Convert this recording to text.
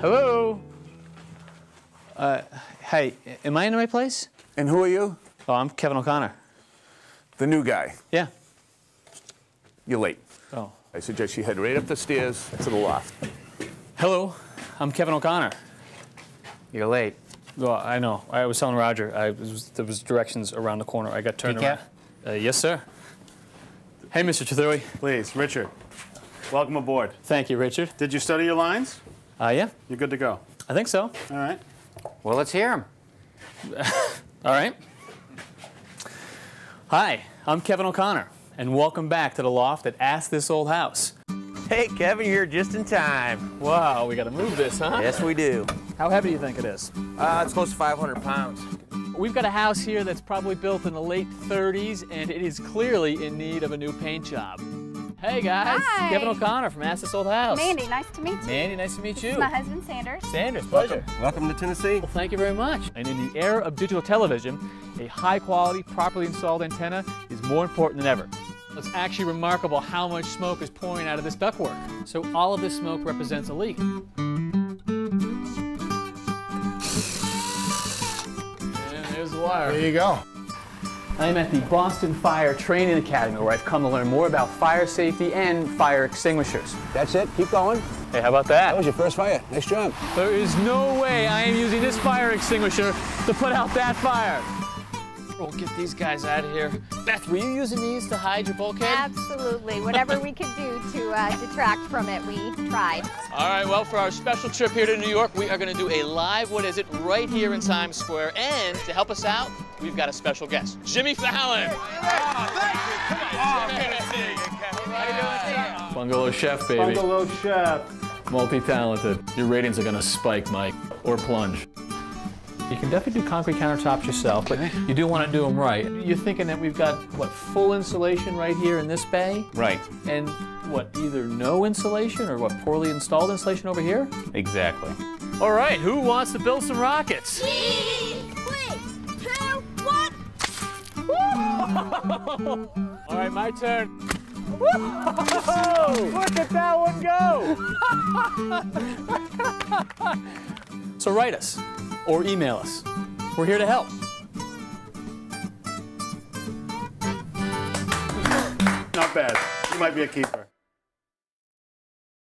Hello? Uh, hey, am I in the right place? And who are you? Oh, I'm Kevin O'Connor. The new guy. Yeah. You're late. Oh. I suggest you head right up the stairs to the loft. Hello, I'm Kevin O'Connor. You're late. Well, I know. I was telling Roger. I was, there was directions around the corner. I got turned Decaf? around. Uh, yes, sir. Hey, Mr. Trethewey. Please, Richard. Welcome aboard. Thank you, Richard. Did you study your lines? Uh, yeah, You're good to go. I think so. All right. Well, let's hear him. All right. Hi, I'm Kevin O'Connor, and welcome back to the loft at Ask This Old House. Hey, Kevin, you're just in time. Wow, we got to move this, huh? Yes, we do. How heavy do you think it is? Uh, it's close to 500 pounds. We've got a house here that's probably built in the late 30s, and it is clearly in need of a new paint job. Hey guys, Hi. Kevin O'Connor from Ask This Old House. Mandy, nice to meet you. Mandy, nice to meet This you. is my husband Sanders. Sanders, pleasure. Welcome to Tennessee. Well, thank you very much. And in the era of digital television, a high quality, properly installed antenna is more important than ever. It's actually remarkable how much smoke is pouring out of this ductwork. So all of this smoke represents a leak. And there's the wire. There you go. I'm at the Boston Fire Training Academy where I've come to learn more about fire safety and fire extinguishers. That's it. Keep going. Hey, how about That that? was your first fire. Nice job. There is no way I am using this fire extinguisher to put out that fire. We'll get these guys out of here. Beth, were you using these to hide your bulkhead? Absolutely. Whatever we could do to uh, detract from it, we tried. All right, well, for our special trip here to New York, we are going to do a live What Is It right here in Times Square. And to help us out, we've got a special guest, Jimmy Fallon. Bungalow chef, baby. Bungalow chef. Multi-talented. Your ratings are going to spike, Mike, or plunge. You can definitely do concrete countertops yourself, but you do want to do them right. You're thinking that we've got, what, full insulation right here in this bay? Right. And what, either no insulation or what, poorly installed insulation over here? Exactly. All right, who wants to build some rockets? All right, my turn. Whoa! Look at that one go! so write us or email us. We're here to help. Not bad. You might be a keeper.